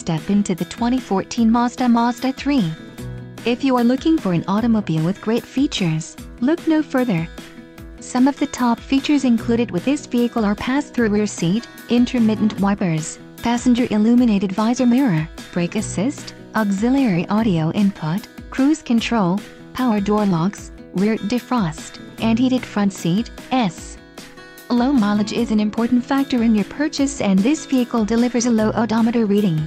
step into the 2014 Mazda Mazda 3. If you are looking for an automobile with great features, look no further. Some of the top features included with this vehicle are pass-through rear seat, intermittent wipers, passenger illuminated visor mirror, brake assist, auxiliary audio input, cruise control, power door locks, rear defrost, and heated front seat, S. Low mileage is an important factor in your purchase and this vehicle delivers a low odometer reading.